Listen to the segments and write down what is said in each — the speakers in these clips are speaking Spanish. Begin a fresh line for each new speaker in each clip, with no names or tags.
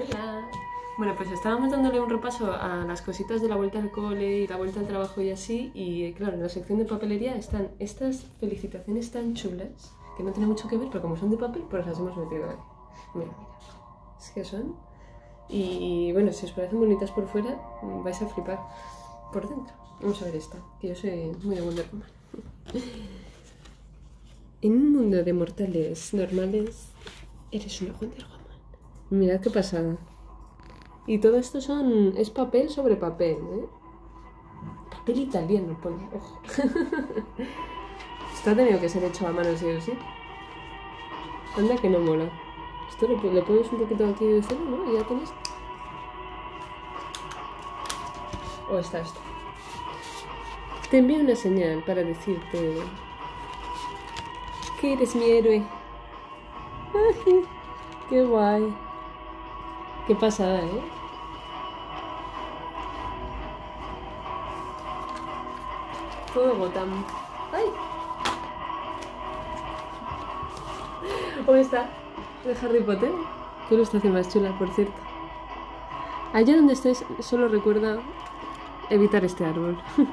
Hola. Bueno, pues estábamos dándole un repaso a las cositas de la vuelta al cole y la vuelta al trabajo y así. Y claro, en la sección de papelería están estas felicitaciones tan chulas que no tienen mucho que ver, pero como son de papel, pues las hemos metido ahí. Mira, mira. Es que son. Y bueno, si os parecen bonitas por fuera, vais a flipar por dentro. Vamos a ver esta, que yo soy muy de Wonder Woman. En un mundo de mortales normales, eres una Wonder Woman. Mirad qué pasada. Y todo esto son. es papel sobre papel, ¿eh? Papel italiano, pone, ojo. Esto ha tenido que ser hecho a mano, sí o sí. Anda que no mola. Esto lo, pones un poquito aquí de cero, ¿no? Y ya tienes. O está esto. Te envío una señal para decirte que eres mi héroe. Qué guay. Qué pasada, ¿eh? Todo Gotham. ¡Ay! ¿Cómo está? De Harry Potter. Qué ilustración más chula, por cierto. Allá donde estés, solo recuerda evitar este árbol.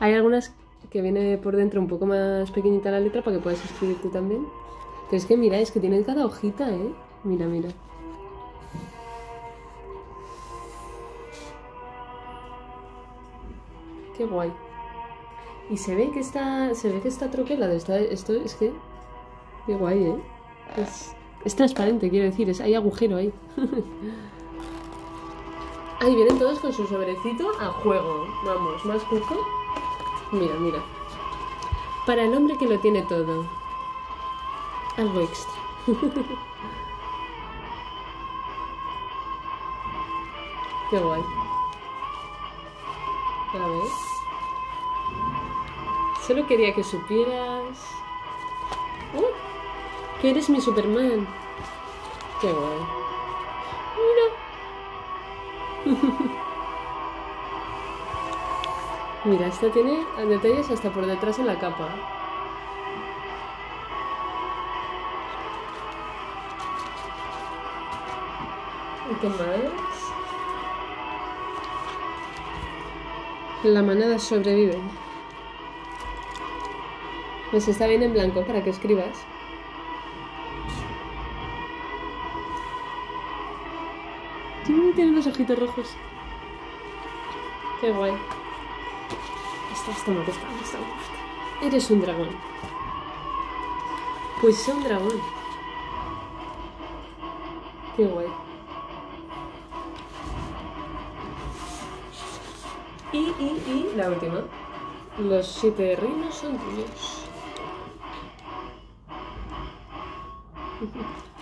Hay algunas que viene por dentro un poco más pequeñita la letra para que puedas escribir tú también. Pero es que mira, es que tiene cada hojita, ¿eh? Mira, mira. Qué guay. Y se ve que está. Se ve que está troquelado. Esto es que. Qué guay, ¿eh? Es, transparente, quiero decir, hay agujero ahí. ahí vienen todos con su sobrecito a juego. Vamos, más cuco. Mira, mira. Para el hombre que lo tiene todo. Algo extra. Qué guay. A ver. Solo quería que supieras... ¡Uh! que eres mi Superman. Qué guay. Mira. Mira, esta tiene detalles hasta por detrás en la capa. ¿Y qué más? La manada sobrevive. Pues está bien en blanco para que escribas. Tiene los ojitos rojos. Qué guay. Esta, esta me gusta, esta me gusta. Eres un dragón. Pues soy un dragón. Qué guay. Y, y, y la última. Los siete reinos son tuyos.